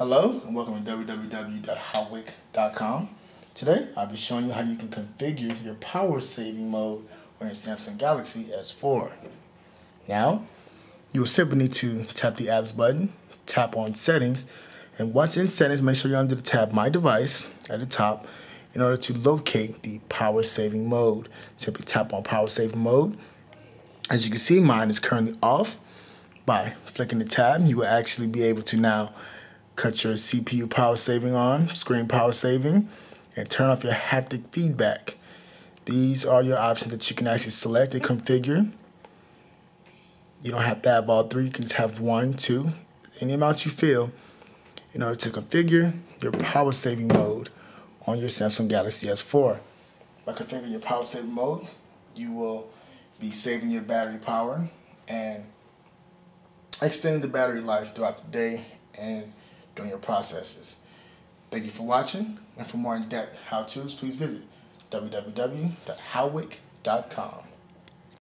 Hello and welcome to www.visihow.com. Today I'll be showing you how you can configure your power saving mode on your Samsung Galaxy S4. Now, you will simply need to tap the apps button, tap on settings, and once in settings, make sure you're under the tab My Device at the top in order to locate the power saving mode. Simply tap on power saving mode. As you can see, mine is currently off. By flicking the tab, you will actually be able to now cut your CPU power saving on, screen power saving, and turn off your haptic feedback. These are your options that you can actually select and configure. You don't have to have all three, you can just have one, two, any amount you feel in order to configure your power saving mode on your Samsung Galaxy S4. By configuring your power saving mode, you will be saving your battery power and extending the battery life throughout the day and your processes. Thank you for watching, and for more in-depth how-tos, please visit www.visihow.com.